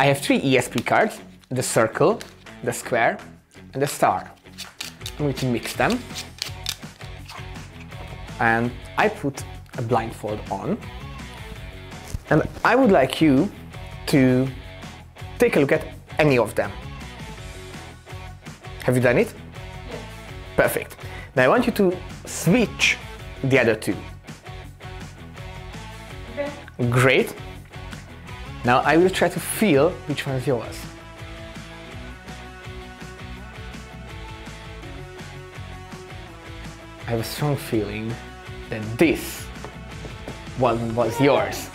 I have three ESP cards, the circle, the square, and the star. I'm going to mix them. And I put a blindfold on. And I would like you to take a look at any of them. Have you done it? Yes. Perfect. Now I want you to switch the other two. Okay. Great. Now I will try to feel which one is yours. I have a strong feeling that this one was yours.